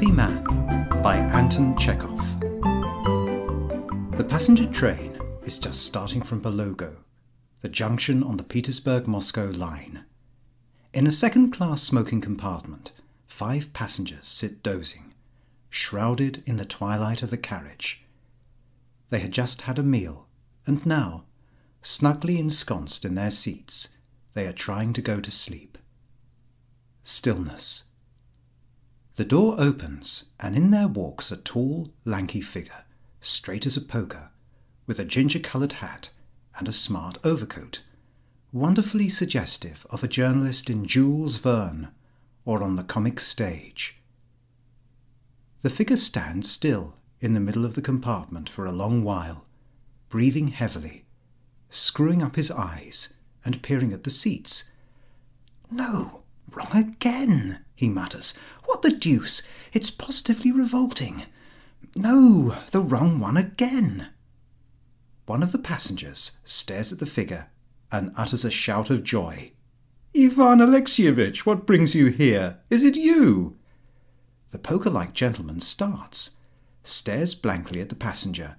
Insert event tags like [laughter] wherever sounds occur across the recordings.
Happy Man by Anton Chekhov. The passenger train is just starting from Bologoe, the junction on the Petersburg Moscow line. In a second class smoking compartment, five passengers sit dozing, shrouded in the twilight of the carriage. They had just had a meal, and now, snugly ensconced in their seats, they are trying to go to sleep. Stillness. The door opens, and in there walks a tall, lanky figure, straight as a poker, with a ginger coloured hat and a smart overcoat, wonderfully suggestive of a journalist in Jules Verne or on the comic stage. The figure stands still in the middle of the compartment for a long while, breathing heavily, screwing up his eyes and peering at the seats. No, wrong again, he mutters. What the deuce? It's positively revolting. No, the wrong one again. One of the passengers stares at the figure and utters a shout of joy. Ivan Alexeyevich, what brings you here? Is it you? The poker like gentleman starts, stares blankly at the passenger,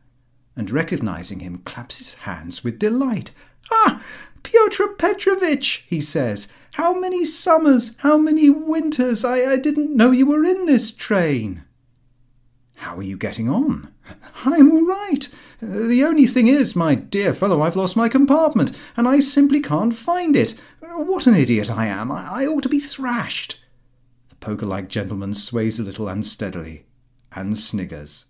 and recognizing him, claps his hands with delight. Ah, Pyotr Petrovitch, he says, how many summers, how many winters! I, I didn't know you were in this train. How are you getting on? I'm all right. The only thing is, my dear fellow, I've lost my compartment, and I simply can't find it. What an idiot I am! I, I ought to be thrashed. The poker like gentleman sways a little unsteadily and sniggers.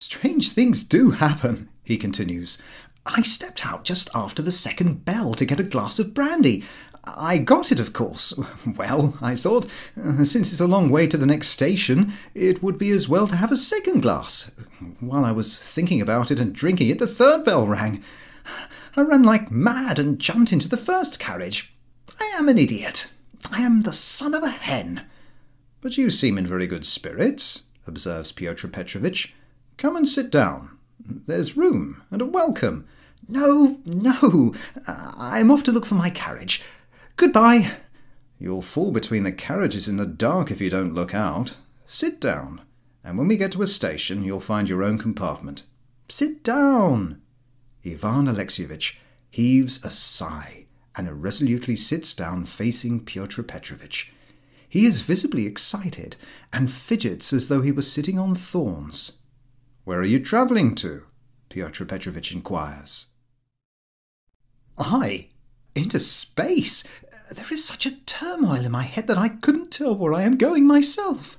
Strange things do happen, he continues. I stepped out just after the second bell to get a glass of brandy. I got it, of course. [laughs] Well, I thought, uh, since it's a long way to the next station, it would be as well to have a second glass. While I was thinking about it and drinking it, the third bell rang. I ran like mad and jumped into the first carriage. I am an idiot. I am the son of a hen. But you seem in very good spirits, observes Pyotr Petrovitch. Come and sit down. There's room and a welcome. No, no, I'm off to look for my carriage. Goodbye. You'll fall between the carriages in the dark if you don't look out. Sit down, and when we get to a station, you'll find your own compartment. Sit down. Ivan Alexeyevich heaves a sigh and irresolutely sits down facing Pyotr Petrovitch. He is visibly excited and fidgets as though he were sitting on thorns. Where are you travelling to? Pyotr Petrovitch inquires. I? Into space? There is such a turmoil in my head that I couldn't tell where I am going myself.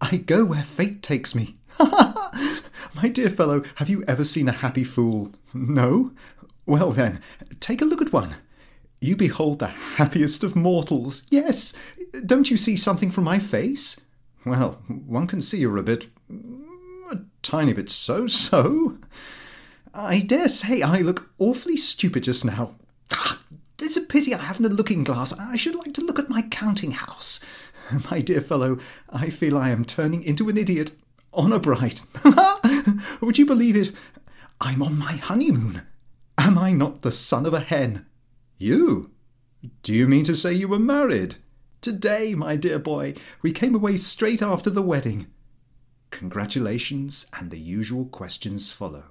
I go where fate takes me. Ha ha ha! My dear fellow, have you ever seen a happy fool? No? Well then, take a look at one. You behold the happiest of mortals. Yes, don't you see something from my face? Well, one can see you're a bit. A tiny bit so so. I dare say I look awfully stupid just now. Ah, it's a pity I haven't a looking glass. I should like to look at my counting house. [laughs] My dear fellow, I feel I am turning into an idiot. Honour bright. [laughs] Would you believe it? I'm on my honeymoon. Am I not the son of a hen? You? Do you mean to say you were married? Today, my dear boy. We came away straight after the wedding. Congratulations, and the usual questions follow.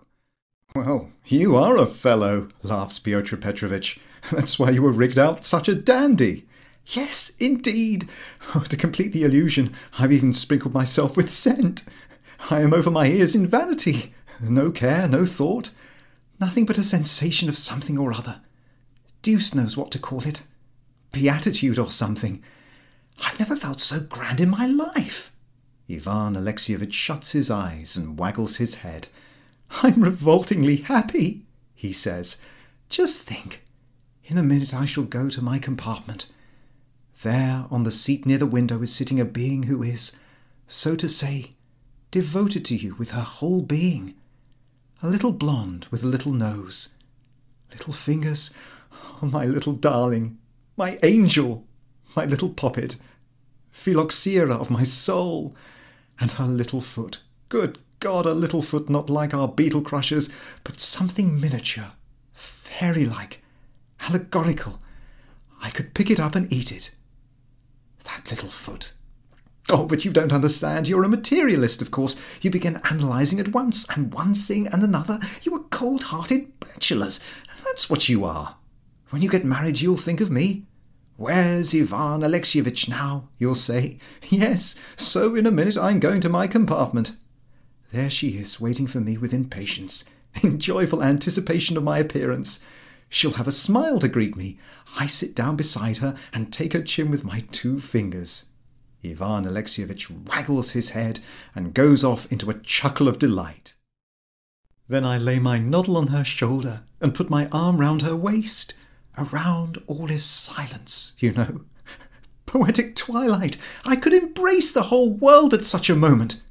Well, you are a fellow, laughs Pyotr Petrovitch. [laughs] That's why you were rigged out such a dandy. Yes, indeed. [laughs] Oh, to complete the illusion, I've even sprinkled myself with scent. I am over my ears in vanity. No care, no thought. Nothing but a sensation of something or other. Deuce knows what to call it. Beatitude or something. I've never felt so grand in my life. Ivan Alexeyevich shuts his eyes and waggles his head. I'm revoltingly happy, he says. Just think, in a minute I shall go to my compartment. There, on the seat near the window, is sitting a being who is, so to say, devoted to you with her whole being. A little blonde with a little nose. Little fingers. Oh, my little darling. My angel. My little poppet. Phylloxera of my soul. And her little foot. Good God, a little foot not like our beetle crushers, but something miniature, fairy like, allegorical. I could pick it up and eat it. That little foot. Oh, but you don't understand. You're a materialist, of course. You begin analysing at once, and one thing and another. You are cold hearted bachelors. That's what you are. When you get married, you'll think of me. Where's Ivan Alexeyevitch now? You'll say. Yes, so in a minute I'm going to my compartment. There she is, waiting for me with impatience, [laughs] in joyful anticipation of my appearance. She'll have a smile to greet me. I sit down beside her and take her chin with my two fingers. Ivan Alexeyevitch waggles his head and goes off into a chuckle of delight. Then I lay my noddle on her shoulder and put my arm round her waist. Around all is silence, you know. [laughs] Poetic twilight. I could embrace the whole world at such a moment.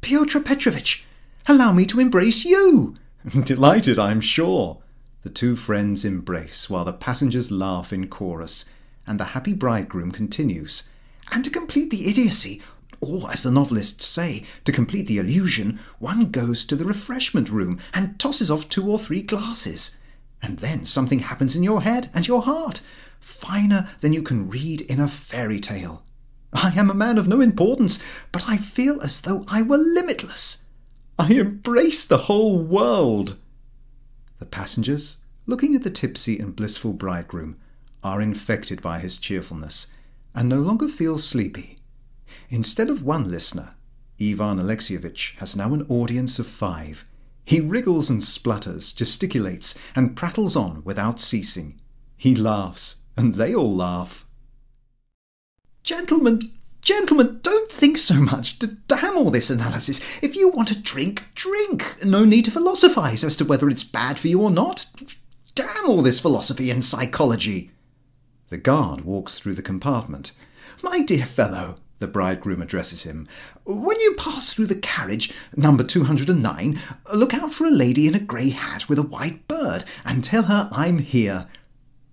Pyotr Petrovitch, allow me to embrace you. [laughs] Delighted, I'm sure. The two friends embrace while the passengers laugh in chorus, and the happy bridegroom continues. And to complete the idiocy, or as the novelists say, to complete the illusion, one goes to the refreshment room and tosses off two or three glasses. And then something happens in your head and your heart, finer than you can read in a fairy tale. I am a man of no importance, but I feel as though I were limitless. I embrace the whole world. The passengers, looking at the tipsy and blissful bridegroom, are infected by his cheerfulness and no longer feel sleepy. Instead of one listener, Ivan Alexeyevitch has now an audience of five. He wriggles and splutters, gesticulates, and prattles on without ceasing. He laughs, and they all laugh. Gentlemen, Gentlemen, don't think so much. Damn all this analysis. If you want a drink, drink. No need to philosophise as to whether it's bad for you or not. Damn all this philosophy and psychology. The guard walks through the compartment. My dear fellow, the bridegroom addresses him, when you pass through the carriage, number 209, look out for a lady in a grey hat with a white bird and tell her I'm here.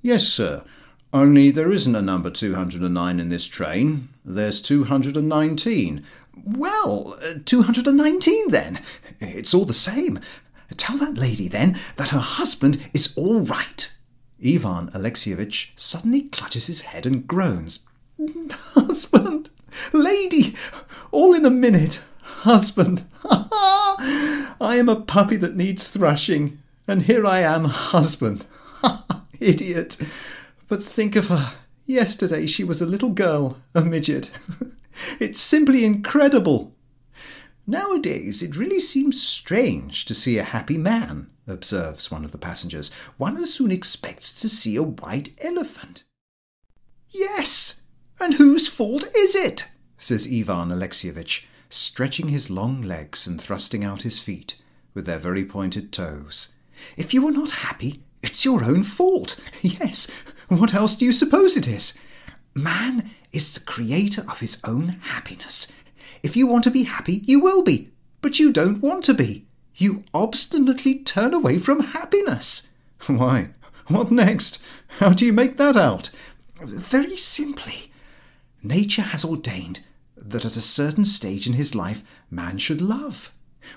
Yes, sir. Only there isn't a number 209 in this train. There's 219. Well, uh, 219 then. It's all the same. Tell that lady then that her husband is all right. Ivan Alexeyevitch suddenly clutches his head and groans. [laughs] Husband! Lady! All in a minute! Husband! Ha! [laughs] I am a puppy that needs thrashing, and here I am, husband! Ha [laughs] ha! Idiot! But think of her. Yesterday she was a little girl, a midget. [laughs] it's simply incredible. Nowadays it really seems strange to see a happy man, observes one of the passengers. One as soon expects to see a white elephant. Yes, and whose fault is it? says Ivan Alexeyevitch, stretching his long legs and thrusting out his feet with their very pointed toes. If you are not happy, it's your own fault. [laughs] Yes, what else do you suppose it is? Man is the creator of his own happiness. If you want to be happy, you will be, but you don't want to be. You obstinately turn away from happiness. [laughs] Why, what next? How do you make that out? Very simply. Nature has ordained that at a certain stage in his life man should love.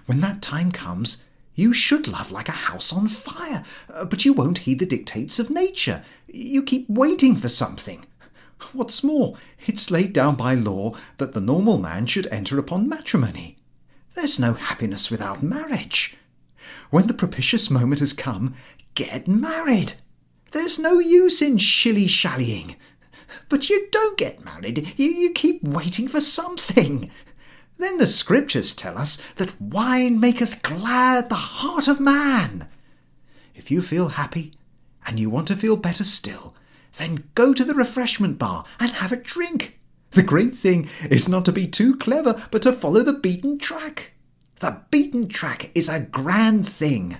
When that time comes, you should love like a house on fire, uh, but you won't heed the dictates of nature. You keep waiting for something. What's more, it's laid down by law that the normal man should enter upon matrimony. There's no happiness without marriage. When the propitious moment has come, get married. There's no use in shilly shallying. But you don't get married, you, you keep waiting for something. Then the scriptures tell us that wine maketh glad the heart of man. If you feel happy, and you want to feel better still, then go to the refreshment bar and have a drink. The great thing is not to be too clever, but to follow the beaten track. The beaten track is a grand thing.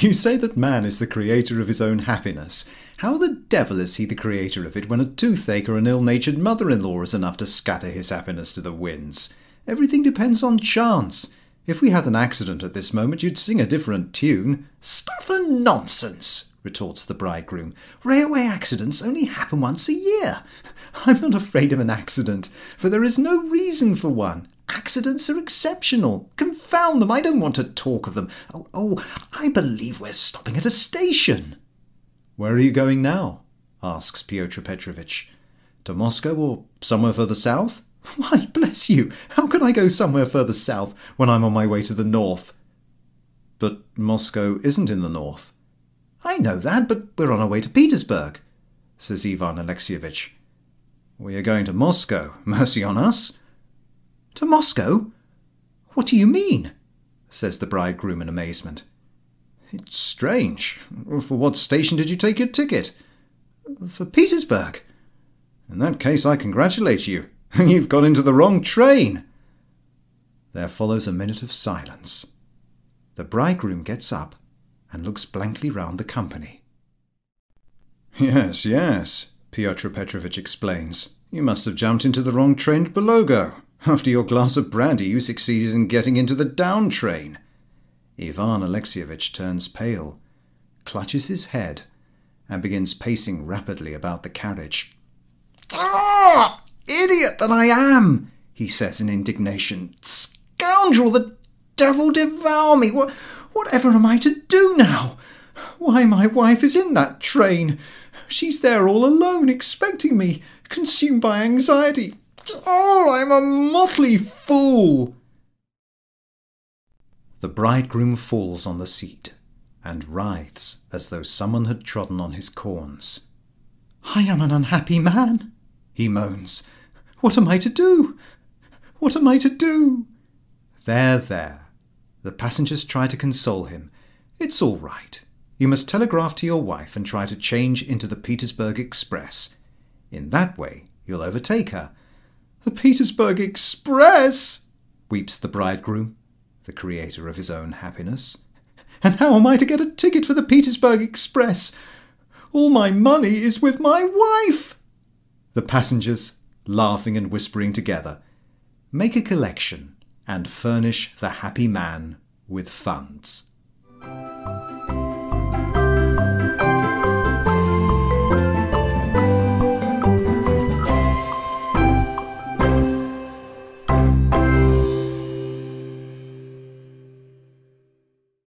You say that man is the creator of his own happiness. How the devil is he the creator of it when a toothache or an ill natured mother in law is enough to scatter his happiness to the winds? Everything depends on chance. If we had an accident at this moment, you'd sing a different tune. Stuff and nonsense, retorts the bridegroom. Railway accidents only happen once a year. [laughs] I'm not afraid of an accident, for there is no reason for one. Accidents are exceptional. Confound them, I don't want to talk of them. Oh, oh, I believe we're stopping at a station. Where are you going now? asks Pyotr Petrovitch. To Moscow or somewhere further south? [laughs] Why, bless you, how can I go somewhere further south when I'm on my way to the north? But Moscow isn't in the north. I know that, but we're on our way to Petersburg, says Ivan Alexeyevich. We are going to Moscow, mercy on us. To Moscow? What do you mean? says the bridegroom in amazement. It's strange. For what station did you take your ticket? For Petersburg. In that case, I congratulate you. [laughs] You've got into the wrong train. There follows a minute of silence. The bridegroom gets up and looks blankly round the company. Yes, yes, Pyotr Petrovitch explains. You must have jumped into the wrong train at Bologoe. After your glass of brandy, you succeeded in getting into the down train. Ivan Alexeyevich turns pale, clutches his head, and begins pacing rapidly about the carriage. Ah! Idiot that I am! he says in indignation. Scoundrel! The devil devour me! What, whatever am I to do now? Why, my wife is in that train. She's there all alone, expecting me, consumed by anxiety. Oh, I'm a motley fool! The bridegroom falls on the seat and writhes as though someone had trodden on his corns. I am an unhappy man, he moans. What am I to do? What am I to do? There, there. The passengers try to console him. It's all right. You must telegraph to your wife and try to change into the Petersburg Express. In that way, you'll overtake her. The Petersburg Express! weeps the bridegroom, the creator of his own happiness. And how am I to get a ticket for the Petersburg Express? All my money is with my wife! The passengers, laughing and whispering together, make a collection and furnish the happy man with funds.